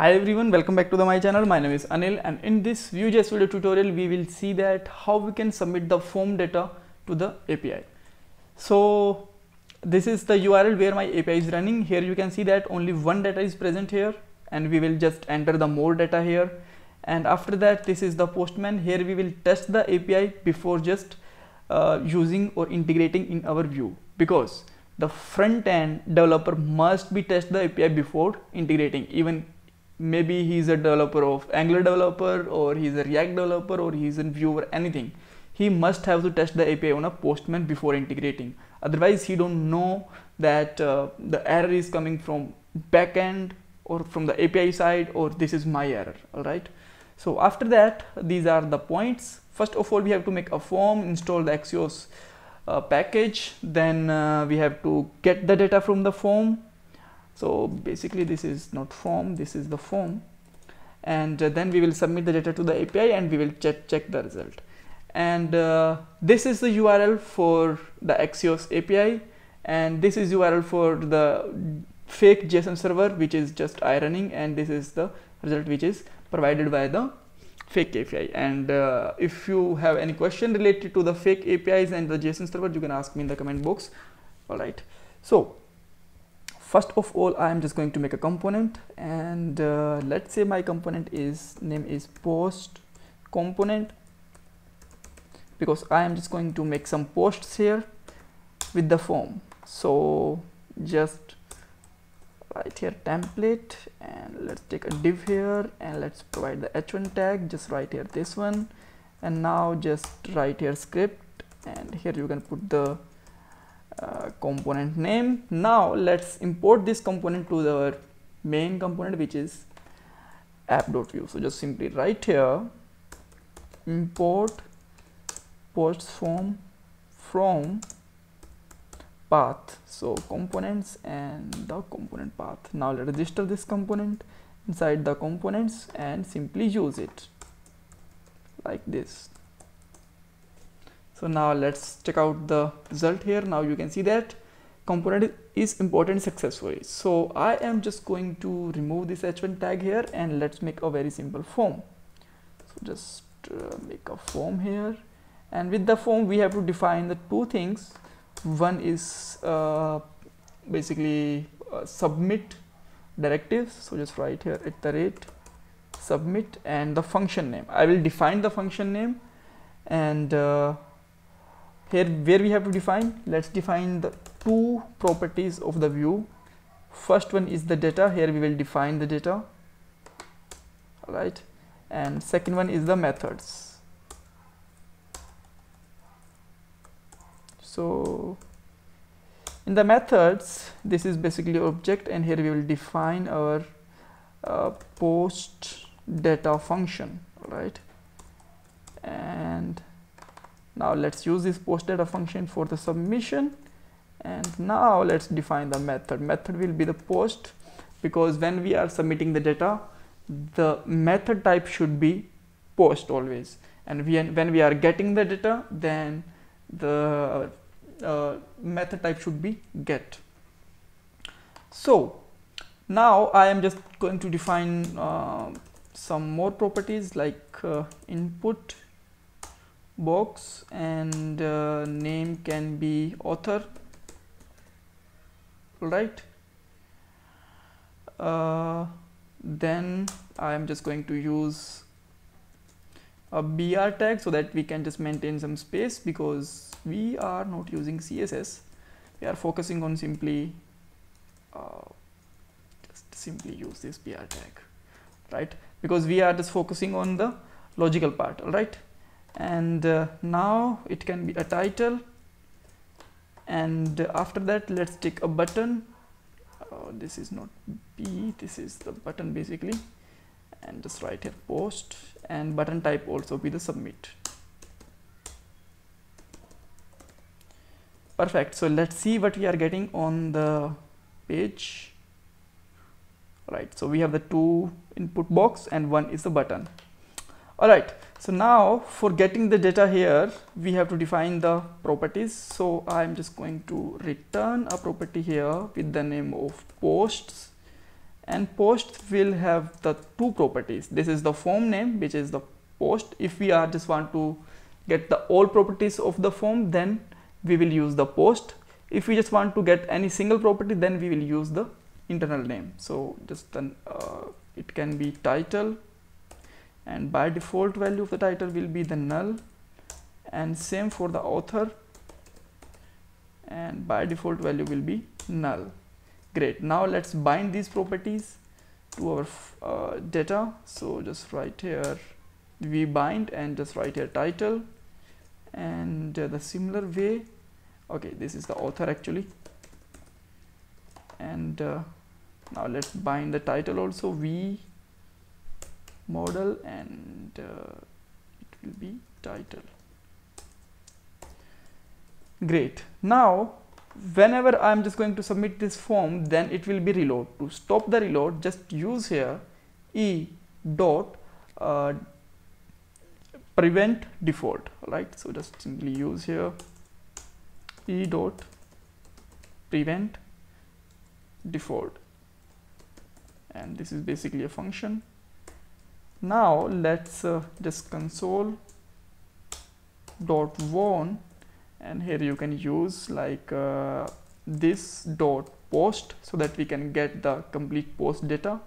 Hi everyone, welcome back to the my channel. My name is Anil and in this Vue.js video tutorial we will see that how we can submit the form data to the API. So this is the URL where my API is running. Here you can see that only one data is present here and we will just enter the more data here and after that this is the postman. Here we will test the API before just uh, using or integrating in our Vue because the front end developer must be test the API before integrating even maybe he's a developer of Angular developer or he's a React developer or he's in Vue or anything. He must have to test the API on a Postman before integrating. Otherwise, he don't know that uh, the error is coming from backend or from the API side or this is my error. All right. So after that, these are the points. First of all, we have to make a form, install the Axios uh, package. Then uh, we have to get the data from the form so basically this is not form this is the form. And uh, then we will submit the data to the API and we will check check the result. And uh, this is the URL for the Axios API and this is URL for the fake JSON server which is just ironing and this is the result which is provided by the fake API and uh, if you have any question related to the fake APIs and the JSON server you can ask me in the comment box. All right. So first of all I am just going to make a component and uh, let's say my component is name is post component because I am just going to make some posts here with the form. So just write here template and let's take a div here and let's provide the h1 tag. Just write here this one. And now just write here script and here you can put the uh, component name. Now let's import this component to the main component which is app.vue so just simply write here import post form from path. So components and the component path. Now let's register this component inside the components and simply use it like this so now let's check out the result here. Now you can see that component is imported successfully. So i am just going to remove this h1 tag here and let's make a very simple form. So just uh, make a form here. And with the form we have to define the two things. One is uh, basically uh, submit directives. So just write here at the rate submit and the function name. I will define the function name and uh, here where we have to define? Let's define the two properties of the Vue. First one is the data. Here we will define the data. All right and second one is the methods. So in the methods this is basically object and here we will define our uh, post data function. All right and now let's use this post data function for the submission. And now let's define the method. Method will be the post because when we are submitting the data the method type should be post always. And we, when we are getting the data then the uh, method type should be get. So now I am just going to define uh, some more properties like uh, input box and uh, name can be author right? Uh, then I am just going to use a br tag so that we can just maintain some space because we are not using css we are focusing on simply uh, just simply use this br tag right? Because we are just focusing on the logical part all right and uh, now it can be a title. And after that let's take a button. Uh, this is not b this is the button basically. And just write here post. And button type also be the submit. Perfect. So let's see what we are getting on the page. Right. So we have the two input box and one is the button. All right so now for getting the data here we have to define the properties. So i'm just going to return a property here with the name of posts. And posts will have the two properties. This is the form name which is the post. If we are just want to get the all properties of the form then we will use the post. If we just want to get any single property then we will use the internal name. So just then uh, it can be title and by default value of the title will be the null. And same for the author. And by default value will be null. Great. Now let's bind these properties to our uh, data. So just write here we bind and just write here title. And uh, the similar way. Okay this is the author actually. And uh, now let's bind the title also. V model and uh, it will be title. Great. Now whenever I'm just going to submit this form then it will be reload. To stop the reload just use here e dot uh, prevent default right? So just simply use here e dot prevent default. And this is basically a function now let's uh, just console dot warn and here you can use like uh, this dot post so that we can get the complete post data.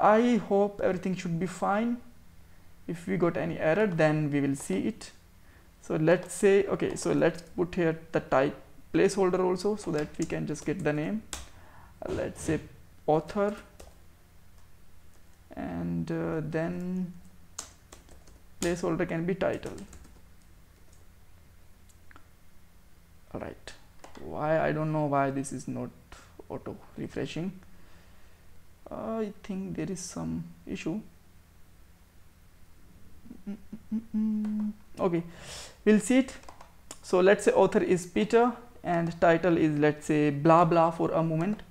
I hope everything should be fine. If we got any error then we will see it. So let's say okay so let's put here the type placeholder also so that we can just get the name. Let's say author and uh, then placeholder can be title right why? I don't know why this is not auto refreshing I think there is some issue. Okay. We'll see it. So let's say author is Peter and title is let's say blah blah for a moment.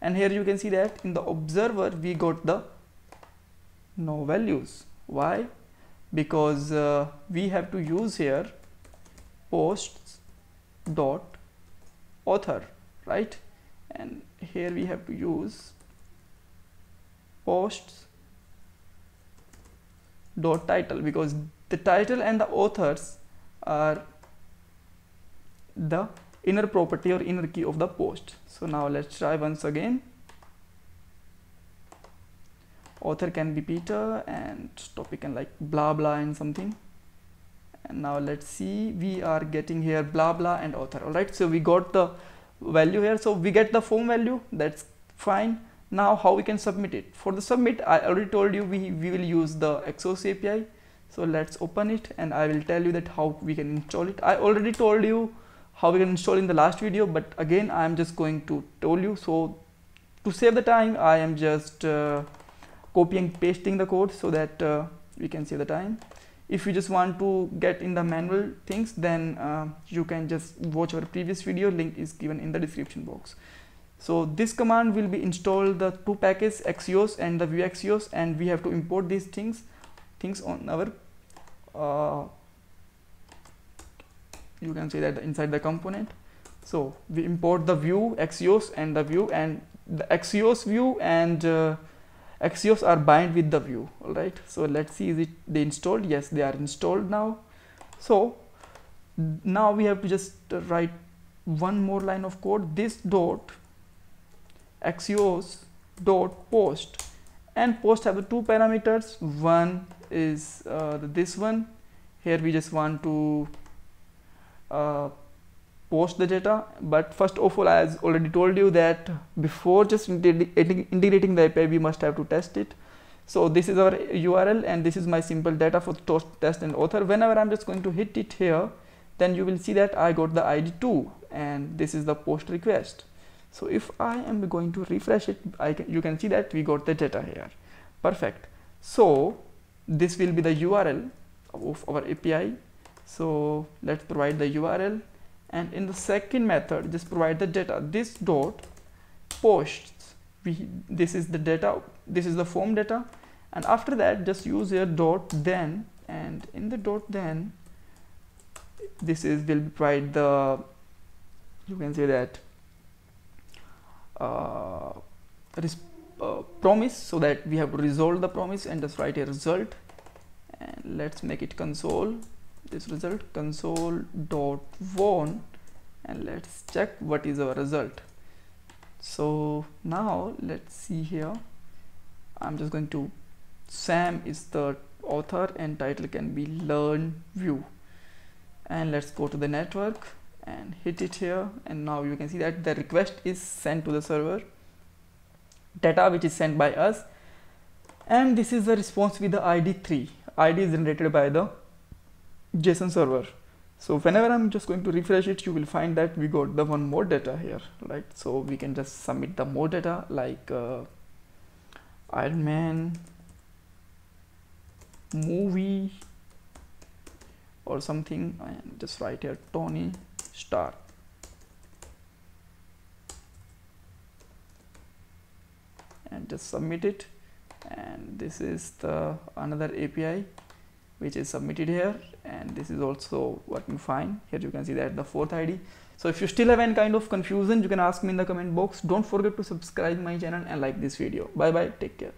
And here you can see that in the observer we got the no values. Why? Because uh, we have to use here posts dot author right? And here we have to use posts dot title because the title and the authors are the inner property or inner key of the post. So now let's try once again author can be Peter and topic can like blah blah and something. And now let's see we are getting here blah blah and author. All right so we got the value here. So we get the form value that's fine. Now how we can submit it? For the submit i already told you we, we will use the Axios api so let's open it and i will tell you that how we can install it. I already told you how we can install in the last video but again i am just going to tell you. So to save the time i am just uh, copying pasting the code so that uh, we can save the time. If you just want to get in the manual things then uh, you can just watch our previous video. Link is given in the description box. So this command will be install the two packages axios and the vue axios and we have to import these things things on our uh, you can say that inside the component. So we import the vue axios and the Vue and the axios Vue and uh, Axios are bind with the Vue. all right so let's see is it they installed? Yes they are installed now. So now we have to just write one more line of code. This dot axios dot post. And post have the two parameters. One is uh, this one. Here we just want to uh, post the data but first of all as already told you that before just integrating the API we must have to test it. So this is our URL and this is my simple data for test and author. Whenever I'm just going to hit it here then you will see that I got the ID 2 and this is the post request. So if I am going to refresh it I can you can see that we got the data here. Perfect. So this will be the URL of our API so let's provide the URL and in the second method just provide the data. This dot posts we this is the data this is the form data. And after that just use your dot then. And in the dot then this is will provide the you can say that uh, uh, promise so that we have to resolve the promise and just write a result. And let's make it console this result console dot warn and let's check what is our result. So now let's see here. I'm just going to Sam is the author and title can be learn Vue. And let's go to the network and hit it here. And now you can see that the request is sent to the server. Data which is sent by us. And this is the response with the id 3 id is generated by the json server. So whenever i'm just going to refresh it you will find that we got the one more data here right? So we can just submit the more data like uh, iron man movie or something. And just write here tony Stark. And just submit it. And this is the another API which is submitted here and this is also working fine here you can see that the fourth ID so if you still have any kind of confusion you can ask me in the comment box. Don't forget to subscribe my channel and like this video. Bye bye. Take care